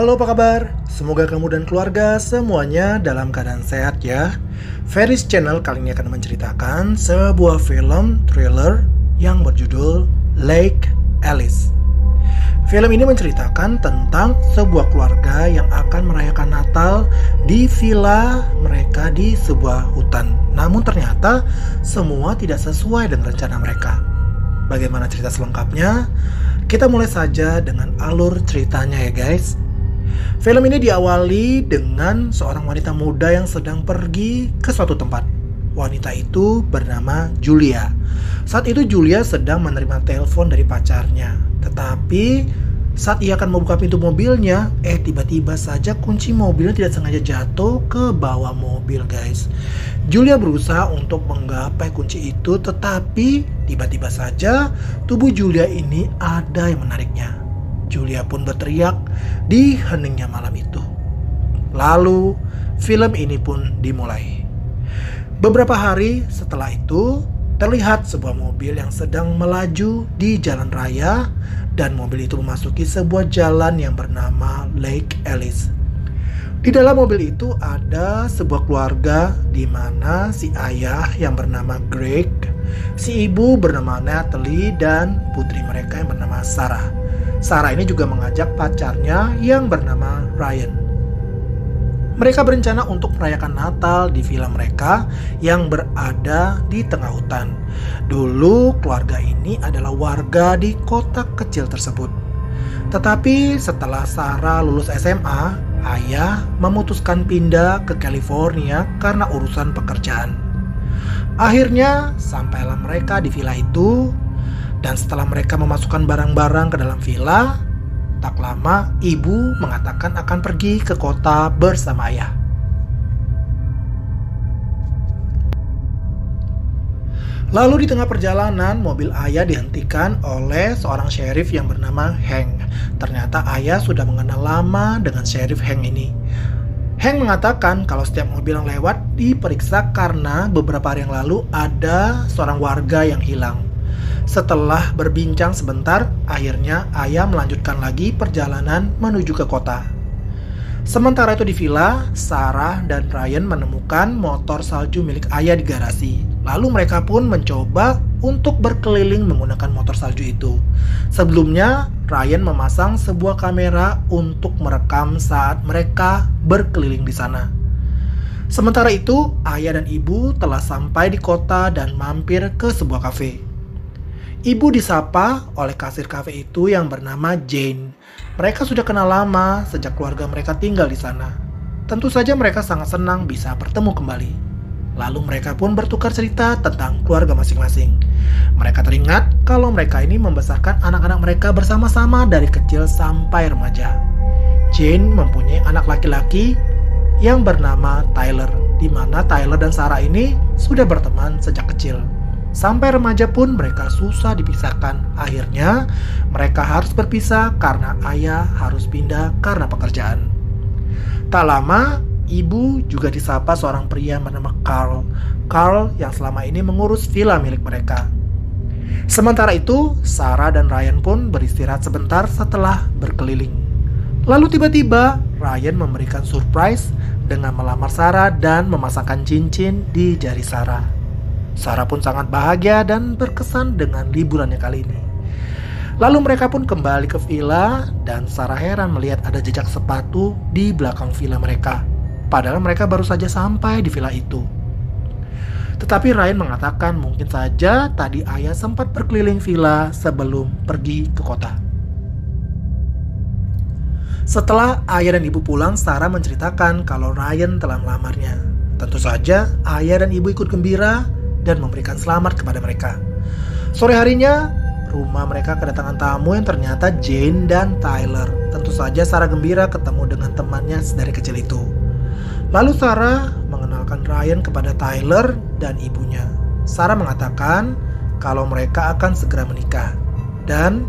Halo apa kabar? Semoga kamu dan keluarga semuanya dalam keadaan sehat ya Ferris Channel kali ini akan menceritakan sebuah film thriller yang berjudul Lake Alice Film ini menceritakan tentang sebuah keluarga yang akan merayakan Natal di villa mereka di sebuah hutan. Namun ternyata semua tidak sesuai dengan rencana mereka. Bagaimana cerita selengkapnya? Kita mulai saja dengan alur ceritanya ya guys. Film ini diawali dengan seorang wanita muda yang sedang pergi ke suatu tempat. Wanita itu bernama Julia. Saat itu Julia sedang menerima telepon dari pacarnya. Tetapi saat ia akan membuka pintu mobilnya, eh tiba-tiba saja kunci mobilnya tidak sengaja jatuh ke bawah mobil, guys. Julia berusaha untuk menggapai kunci itu, tetapi tiba-tiba saja tubuh Julia ini ada yang menariknya. Julia pun berteriak di heningnya malam itu. Lalu, film ini pun dimulai. Beberapa hari setelah itu, terlihat sebuah mobil yang sedang melaju di jalan raya dan mobil itu memasuki sebuah jalan yang bernama Lake Alice. Di dalam mobil itu ada sebuah keluarga di mana si ayah yang bernama Greg, si ibu bernama Natalie dan putri mereka yang bernama Sarah. Sarah ini juga mengajak pacarnya yang bernama Ryan. Mereka berencana untuk merayakan Natal di villa mereka yang berada di tengah hutan. Dulu keluarga ini adalah warga di kota kecil tersebut. Tetapi setelah Sarah lulus SMA, ayah memutuskan pindah ke California karena urusan pekerjaan. Akhirnya sampailah mereka di villa itu dan setelah mereka memasukkan barang-barang ke dalam villa, tak lama ibu mengatakan akan pergi ke kota bersama ayah. Lalu di tengah perjalanan, mobil ayah dihentikan oleh seorang sheriff yang bernama Hank. Ternyata ayah sudah mengenal lama dengan sheriff Hank ini. Hank mengatakan kalau setiap mobil yang lewat diperiksa karena beberapa hari yang lalu ada seorang warga yang hilang. Setelah berbincang sebentar, akhirnya ayah melanjutkan lagi perjalanan menuju ke kota. Sementara itu di villa, Sarah dan Ryan menemukan motor salju milik ayah di garasi. Lalu mereka pun mencoba untuk berkeliling menggunakan motor salju itu. Sebelumnya, Ryan memasang sebuah kamera untuk merekam saat mereka berkeliling di sana. Sementara itu, ayah dan ibu telah sampai di kota dan mampir ke sebuah kafe. Ibu disapa oleh kasir kafe itu yang bernama Jane. Mereka sudah kenal lama sejak keluarga mereka tinggal di sana. Tentu saja mereka sangat senang bisa bertemu kembali. Lalu mereka pun bertukar cerita tentang keluarga masing-masing. Mereka teringat kalau mereka ini membesarkan anak-anak mereka bersama-sama dari kecil sampai remaja. Jane mempunyai anak laki-laki yang bernama Tyler, di mana Tyler dan Sarah ini sudah berteman sejak kecil. Sampai remaja pun mereka susah dipisahkan. Akhirnya mereka harus berpisah karena ayah harus pindah karena pekerjaan. Tak lama, ibu juga disapa seorang pria bernama Carl. Carl yang selama ini mengurus villa milik mereka. Sementara itu, Sarah dan Ryan pun beristirahat sebentar setelah berkeliling. Lalu tiba-tiba, Ryan memberikan surprise dengan melamar Sarah dan memasangkan cincin di jari Sarah. Sarah pun sangat bahagia dan berkesan dengan liburannya kali ini. Lalu mereka pun kembali ke villa dan Sarah heran melihat ada jejak sepatu di belakang villa mereka. Padahal mereka baru saja sampai di villa itu. Tetapi Ryan mengatakan mungkin saja tadi ayah sempat berkeliling villa sebelum pergi ke kota. Setelah ayah dan ibu pulang, Sarah menceritakan kalau Ryan telah melamarnya. Tentu saja ayah dan ibu ikut gembira dan memberikan selamat kepada mereka. Sore harinya, rumah mereka kedatangan tamu yang ternyata Jane dan Tyler. Tentu saja Sarah gembira ketemu dengan temannya dari kecil itu. Lalu Sarah mengenalkan Ryan kepada Tyler dan ibunya. Sarah mengatakan kalau mereka akan segera menikah dan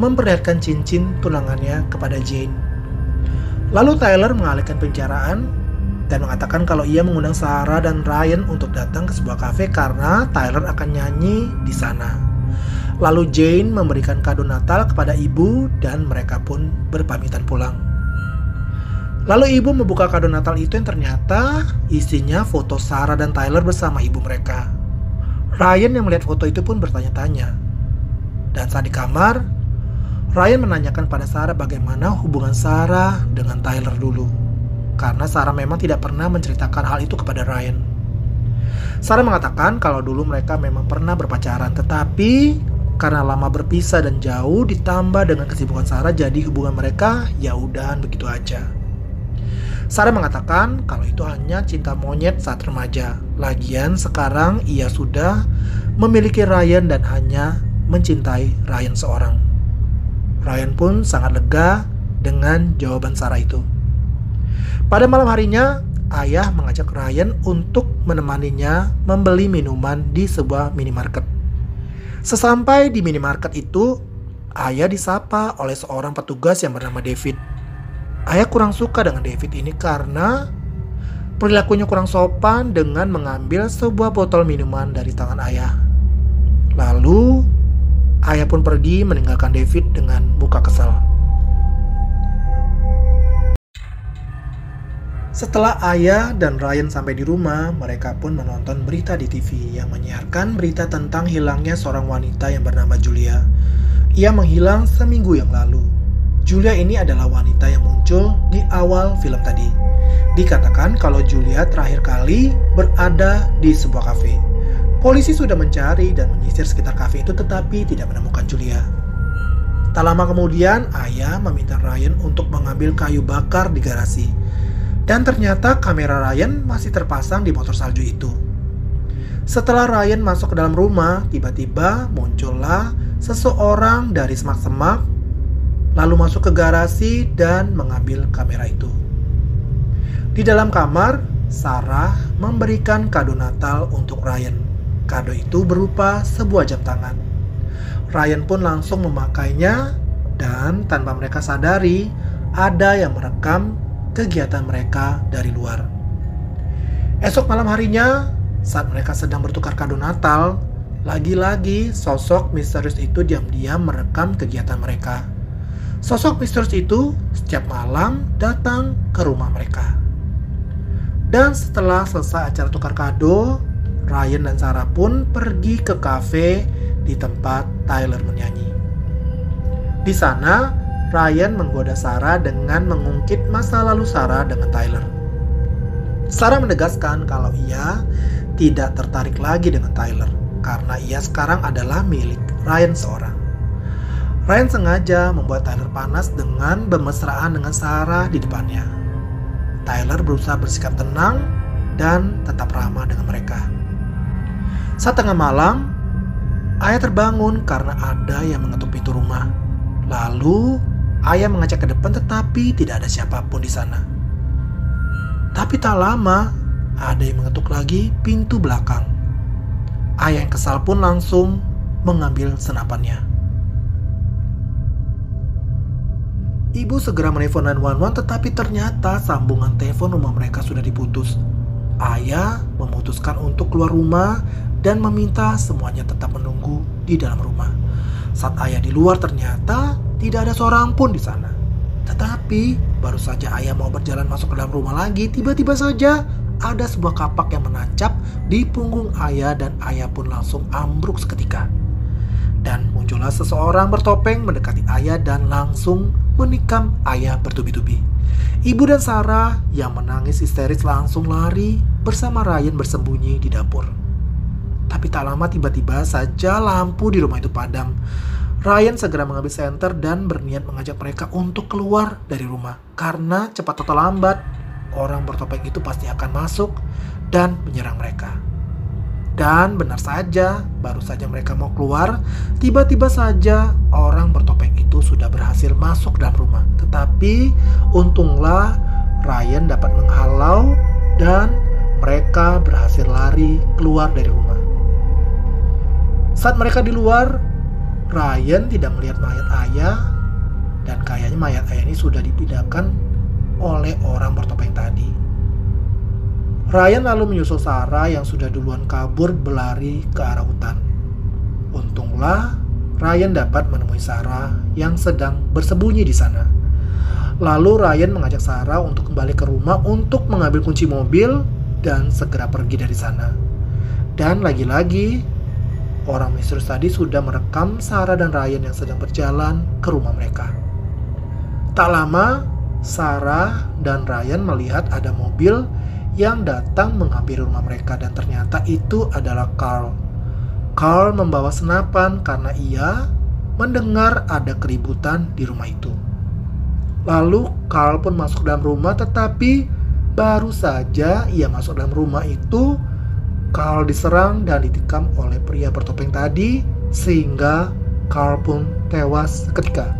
memperlihatkan cincin tunangannya kepada Jane. Lalu Tyler mengalihkan pembicaraan dan mengatakan kalau ia mengundang Sarah dan Ryan untuk datang ke sebuah kafe karena Tyler akan nyanyi di sana. Lalu Jane memberikan kado Natal kepada ibu dan mereka pun berpamitan pulang. Lalu ibu membuka kado Natal itu yang ternyata isinya foto Sarah dan Tyler bersama ibu mereka. Ryan yang melihat foto itu pun bertanya-tanya. Dan saat di kamar, Ryan menanyakan pada Sarah bagaimana hubungan Sarah dengan Tyler dulu. Karena Sarah memang tidak pernah menceritakan hal itu kepada Ryan. Sarah mengatakan kalau dulu mereka memang pernah berpacaran, tetapi karena lama berpisah dan jauh ditambah dengan kesibukan Sarah jadi hubungan mereka ya udahan begitu aja. Sarah mengatakan kalau itu hanya cinta monyet saat remaja. Lagian sekarang ia sudah memiliki Ryan dan hanya mencintai Ryan seorang. Ryan pun sangat lega dengan jawaban Sarah itu. Pada malam harinya, ayah mengajak Ryan untuk menemaninya membeli minuman di sebuah minimarket. Sesampai di minimarket itu, ayah disapa oleh seorang petugas yang bernama David. Ayah kurang suka dengan David ini karena perilakunya kurang sopan dengan mengambil sebuah botol minuman dari tangan ayah. Lalu, ayah pun pergi meninggalkan David dengan muka kesal. Setelah ayah dan Ryan sampai di rumah, mereka pun menonton berita di TV yang menyiarkan berita tentang hilangnya seorang wanita yang bernama Julia. Ia menghilang seminggu yang lalu. Julia ini adalah wanita yang muncul di awal film tadi. Dikatakan kalau Julia terakhir kali berada di sebuah kafe. Polisi sudah mencari dan menyisir sekitar kafe itu tetapi tidak menemukan Julia. Tak lama kemudian, ayah meminta Ryan untuk mengambil kayu bakar di garasi. Dan ternyata kamera Ryan masih terpasang di motor salju itu. Setelah Ryan masuk ke dalam rumah, tiba-tiba muncullah seseorang dari semak-semak lalu masuk ke garasi dan mengambil kamera itu. Di dalam kamar, Sarah memberikan kado Natal untuk Ryan. Kado itu berupa sebuah jam tangan. Ryan pun langsung memakainya dan tanpa mereka sadari, ada yang merekam kegiatan mereka dari luar. Esok malam harinya, saat mereka sedang bertukar kado Natal, lagi-lagi sosok misterius itu diam-diam merekam kegiatan mereka. Sosok misterius itu setiap malam datang ke rumah mereka. Dan setelah selesai acara tukar kado, Ryan dan Sarah pun pergi ke kafe di tempat Tyler menyanyi. Di sana, Ryan menggoda Sarah dengan mengungkit masa lalu Sarah dengan Tyler. Sarah menegaskan kalau ia tidak tertarik lagi dengan Tyler karena ia sekarang adalah milik Ryan seorang. Ryan sengaja membuat Tyler panas dengan bermesraan dengan Sarah di depannya. Tyler berusaha bersikap tenang dan tetap ramah dengan mereka. Saat tengah malam, ayah terbangun karena ada yang mengetuk pintu rumah. Lalu, ayah mengajak ke depan tetapi tidak ada siapa pun di sana. Tapi tak lama, ada yang mengetuk lagi pintu belakang. Ayah yang kesal pun langsung mengambil senapannya. Ibu segera menelpon 911 tetapi ternyata sambungan telepon rumah mereka sudah diputus. Ayah memutuskan untuk keluar rumah dan meminta semuanya tetap menunggu di dalam rumah. Saat ayah di luar ternyata tidak ada seorang pun di sana. Tetapi baru saja ayah mau berjalan masuk ke dalam rumah lagi, tiba-tiba saja ada sebuah kapak yang menancap di punggung ayah dan ayah pun langsung ambruk seketika. Dan muncullah seseorang bertopeng mendekati ayah dan langsung menikam ayah bertubi-tubi. Ibu dan Sarah yang menangis histeris langsung lari bersama Ryan bersembunyi di dapur. Tapi tak lama tiba-tiba saja lampu di rumah itu padam. Ryan segera mengambil senter dan berniat mengajak mereka untuk keluar dari rumah. Karena cepat atau lambat, orang bertopeng itu pasti akan masuk dan menyerang mereka. Dan benar saja, baru saja mereka mau keluar, tiba-tiba saja orang bertopeng itu sudah berhasil masuk dalam rumah. Tetapi untunglah Ryan dapat menghalau dan mereka berhasil lari keluar dari rumah. Saat mereka di luar, Ryan tidak melihat mayat ayah dan kayaknya mayat ayah ini sudah dipindahkan oleh orang bertopeng tadi. Ryan lalu menyusul Sarah yang sudah duluan kabur berlari ke arah hutan. Untunglah Ryan dapat menemui Sarah yang sedang bersembunyi di sana. Lalu Ryan mengajak Sarah untuk kembali ke rumah untuk mengambil kunci mobil dan segera pergi dari sana. Dan lagi-lagi, orang misterius tadi sudah merekam Sarah dan Ryan yang sedang berjalan ke rumah mereka. Tak lama, Sarah dan Ryan melihat ada mobil yang datang menghampiri rumah mereka dan ternyata itu adalah Carl. Carl membawa senapan karena ia mendengar ada keributan di rumah itu. Lalu Carl pun masuk dalam rumah tetapi baru saja ia masuk dalam rumah itu Carl diserang dan ditikam oleh pria bertopeng tadi sehingga Carl pun tewas seketika.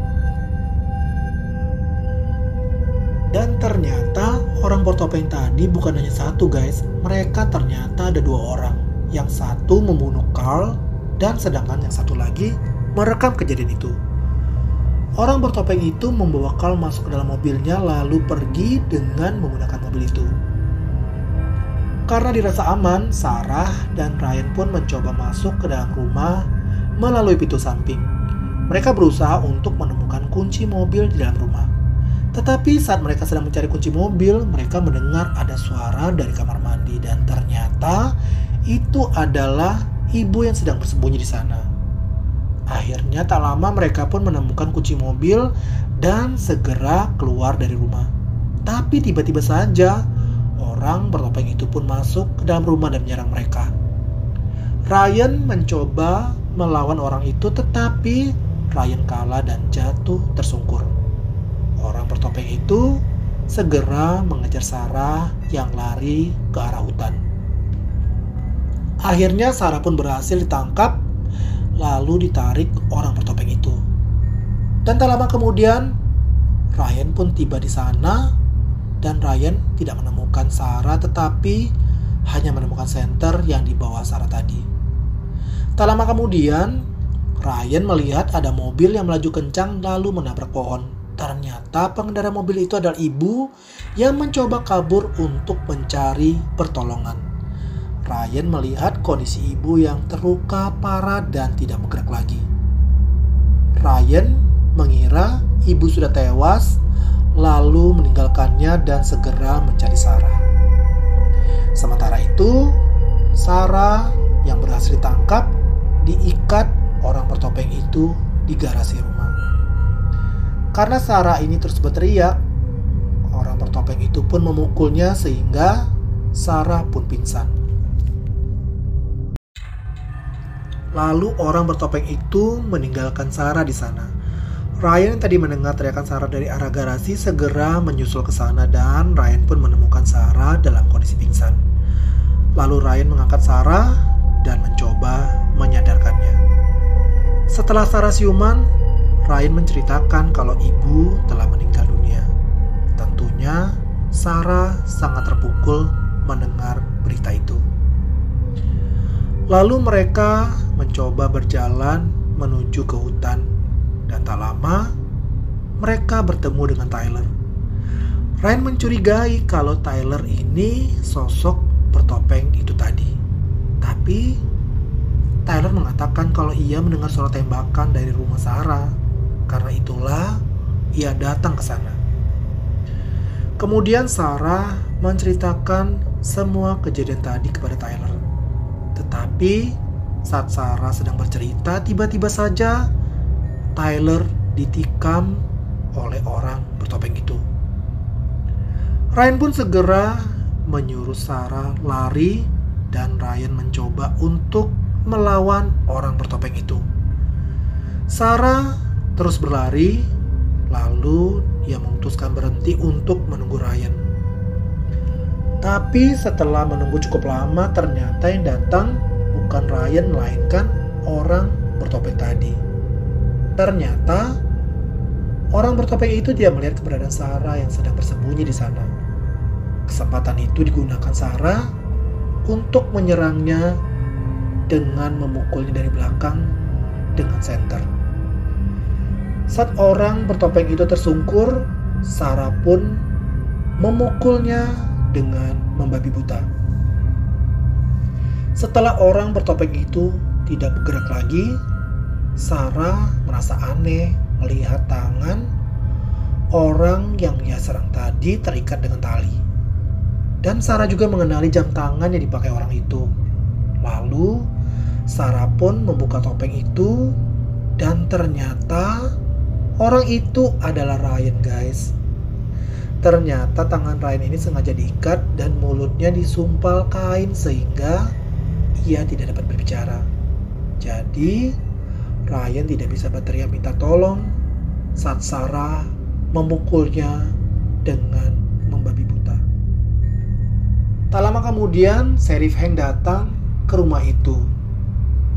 Dan ternyata orang bertopeng tadi bukan hanya satu guys, mereka ternyata ada dua orang. Yang satu membunuh Carl dan sedangkan yang satu lagi merekam kejadian itu. Orang bertopeng itu membawa Carl masuk ke dalam mobilnya lalu pergi dengan menggunakan mobil itu. Karena dirasa aman, Sarah dan Ryan pun mencoba masuk ke dalam rumah melalui pintu samping. Mereka berusaha untuk menemukan kunci mobil di dalam rumah. Tetapi saat mereka sedang mencari kunci mobil, mereka mendengar ada suara dari kamar mandi dan ternyata itu adalah ibu yang sedang bersembunyi di sana. Akhirnya tak lama mereka pun menemukan kunci mobil dan segera keluar dari rumah. Tapi tiba-tiba saja orang bertopeng itu pun masuk ke dalam rumah dan menyerang mereka. Ryan mencoba melawan orang itu tetapi Ryan kalah dan jatuh tersungkur. Orang bertopeng itu segera mengejar Sarah yang lari ke arah hutan. Akhirnya Sarah pun berhasil ditangkap lalu ditarik orang bertopeng itu. Dan tak lama kemudian, Ryan pun tiba di sana dan Ryan tidak menemukan Sarah tetapi hanya menemukan senter yang dibawa Sarah tadi. Tak lama kemudian, Ryan melihat ada mobil yang melaju kencang lalu menabrak pohon. Ternyata pengendara mobil itu adalah ibu yang mencoba kabur untuk mencari pertolongan. Ryan melihat kondisi ibu yang terluka parah dan tidak bergerak lagi. Ryan mengira ibu sudah tewas, lalu meninggalkannya dan segera mencari Sarah. Sementara itu, Sarah yang berhasil ditangkap diikat orang bertopeng itu di garasi rumah. Karena Sarah ini terus berteriak, orang bertopeng itu pun memukulnya sehingga Sarah pun pingsan. Lalu orang bertopeng itu meninggalkan Sarah di sana. Ryan yang tadi mendengar teriakan Sarah dari arah garasi segera menyusul ke sana dan Ryan pun menemukan Sarah dalam kondisi pingsan. Lalu Ryan mengangkat Sarah dan mencoba menyadarkannya. Setelah Sarah siuman, Ryan menceritakan kalau ibu telah meninggal dunia. Tentunya Sarah sangat terpukul mendengar berita itu. Lalu mereka mencoba berjalan menuju ke hutan, dan tak lama mereka bertemu dengan Tyler. Ryan mencurigai kalau Tyler ini sosok bertopeng itu tadi. Tapi Tyler mengatakan kalau ia mendengar suara tembakan dari rumah Sarah. Karena itulah ia datang ke sana. Kemudian Sarah menceritakan semua kejadian tadi kepada Tyler. Tetapi saat Sarah sedang bercerita, tiba-tiba saja Tyler ditikam oleh orang bertopeng itu. Ryan pun segera menyuruh Sarah lari dan Ryan mencoba untuk melawan orang bertopeng itu. Sarah terus berlari, lalu ia memutuskan berhenti untuk menunggu Ryan. Tapi setelah menunggu cukup lama, ternyata yang datang bukan Ryan melainkan orang bertopeng tadi. Ternyata orang bertopeng itu dia melihat keberadaan Sarah yang sedang bersembunyi di sana. Kesempatan itu digunakan Sarah untuk menyerangnya dengan memukulnya dari belakang dengan senter. Saat orang bertopeng itu tersungkur, Sarah pun memukulnya dengan membabi buta. Setelah orang bertopeng itu tidak bergerak lagi, Sarah merasa aneh melihat tangan orang yang ia serang tadi terikat dengan tali. Dan Sarah juga mengenali jam tangan yang dipakai orang itu. Lalu, Sarah pun membuka topeng itu dan ternyata orang itu adalah Ryan guys. Ternyata tangan Ryan ini sengaja diikat dan mulutnya disumpal kain sehingga ia tidak dapat berbicara. Jadi, Ryan tidak bisa berteriak minta tolong saat Sarah memukulnya dengan membabi buta. Tak lama kemudian, Sheriff Hank datang ke rumah itu.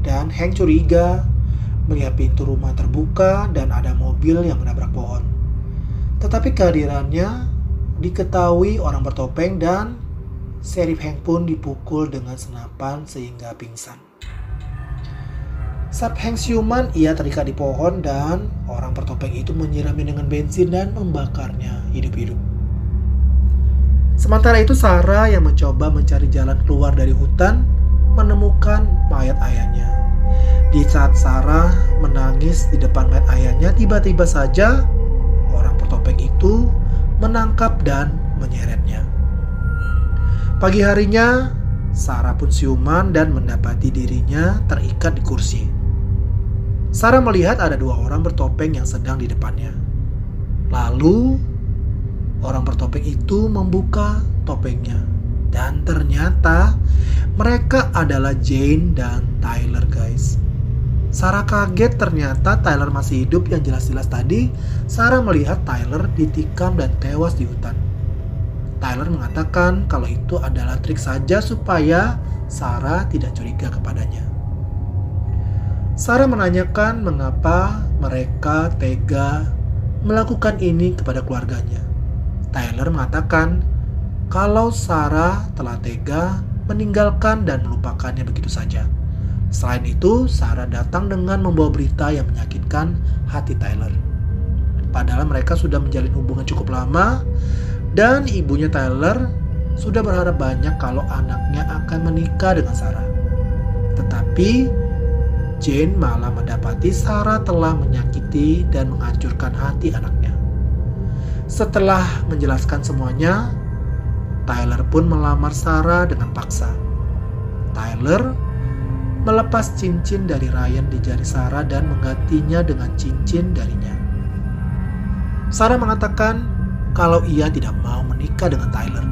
Dan Hank curiga melihat pintu rumah terbuka dan ada mobil yang menabrak pohon. Tetapi kehadirannya diketahui orang bertopeng dan Serif Heng pun dipukul dengan senapan sehingga pingsan. Saat Heng siuman, ia terikat di pohon dan orang bertopeng itu menyiramnya dengan bensin dan membakarnya hidup-hidup. Sementara itu Sarah yang mencoba mencari jalan keluar dari hutan menemukan mayat ayahnya. Di saat Sarah menangis di depan mayat ayahnya, tiba-tiba saja orang bertopeng itu menangkap dan menyeretnya. Pagi harinya, Sarah pun siuman dan mendapati dirinya terikat di kursi. Sarah melihat ada dua orang bertopeng yang sedang di depannya. Lalu, orang bertopeng itu membuka topengnya, dan ternyata mereka adalah Jane dan Tyler, guys. Sarah kaget ternyata Tyler masih hidup yang jelas-jelas tadi Sarah melihat Tyler ditikam dan tewas di hutan. Tyler mengatakan kalau itu adalah trik saja supaya Sarah tidak curiga kepadanya. Sarah menanyakan mengapa mereka tega melakukan ini kepada keluarganya. Tyler mengatakan kalau Sarah telah tega meninggalkan dan melupakannya begitu saja. Selain itu, Sarah datang dengan membawa berita yang menyakitkan hati Tyler. Padahal mereka sudah menjalin hubungan cukup lama dan ibunya Tyler sudah berharap banyak kalau anaknya akan menikah dengan Sarah. Tetapi Jane malah mendapati Sarah telah menyakiti dan menghancurkan hati anaknya. Setelah menjelaskan semuanya, Tyler pun melamar Sarah dengan paksa. Tyler melepas cincin dari Ryan di jari Sarah dan menggantinya dengan cincin darinya. Sarah mengatakan kalau ia tidak mau menikah dengan Tyler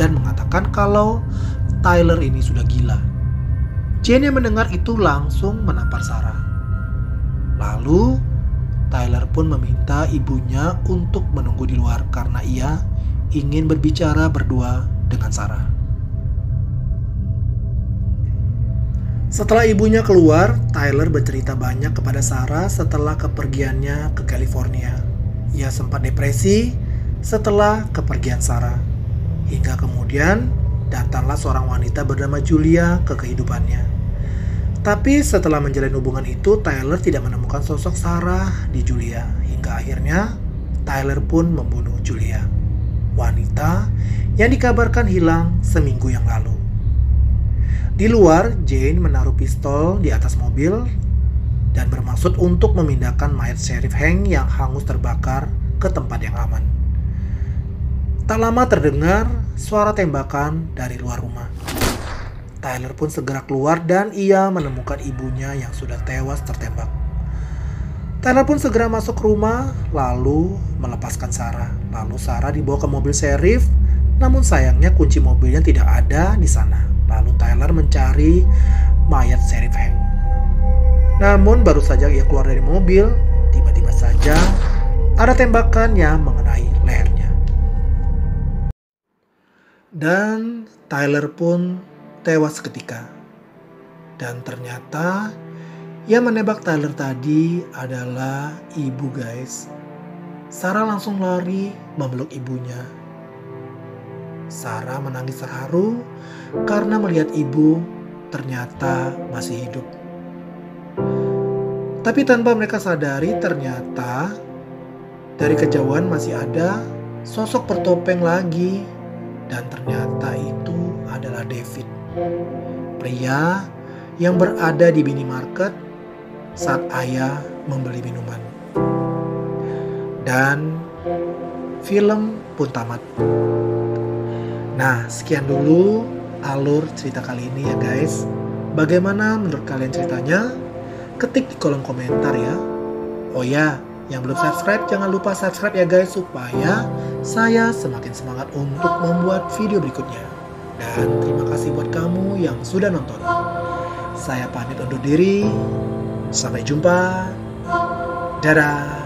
dan mengatakan kalau Tyler ini sudah gila. Jane yang mendengar itu langsung menampar Sarah. Lalu Tyler pun meminta ibunya untuk menunggu di luar karena ia ingin berbicara berdua dengan Sarah. Setelah ibunya keluar, Tyler bercerita banyak kepada Sarah setelah kepergiannya ke California. Ia sempat depresi setelah kepergian Sarah. Hingga kemudian datanglah seorang wanita bernama Julia ke kehidupannya. Tapi setelah menjalin hubungan itu, Tyler tidak menemukan sosok Sarah di Julia. Hingga akhirnya Tyler pun membunuh Julia. Wanita yang dikabarkan hilang seminggu yang lalu. Di luar, Jane menaruh pistol di atas mobil dan bermaksud untuk memindahkan mayat Sheriff Hank yang hangus terbakar ke tempat yang aman. Tak lama terdengar suara tembakan dari luar rumah. Tyler pun segera keluar dan ia menemukan ibunya yang sudah tewas tertembak. Tyler pun segera masuk rumah lalu melepaskan Sarah. Lalu Sarah dibawa ke mobil sheriff, namun sayangnya kunci mobilnya tidak ada di sana. Lalu Tyler mencari mayat Sheriff Hank. Namun baru saja ia keluar dari mobil, tiba-tiba saja ada tembakan yang mengenai lehernya. Dan Tyler pun tewas seketika. Dan ternyata yang menembak Tyler tadi adalah ibu guys. Sarah langsung lari memeluk ibunya Sarah menangis terharu karena melihat ibu ternyata masih hidup. Tapi tanpa mereka sadari ternyata dari kejauhan masih ada sosok bertopeng lagi dan ternyata itu adalah David. Pria yang berada di minimarket saat ayah membeli minuman. Dan film pun tamat. Nah, sekian dulu alur cerita kali ini ya guys. Bagaimana menurut kalian ceritanya? Ketik di kolom komentar ya. Oh ya, yang belum subscribe jangan lupa subscribe ya guys supaya saya semakin semangat untuk membuat video berikutnya. Dan terima kasih buat kamu yang sudah nonton. Saya pamit undur diri. Sampai jumpa. Dadah.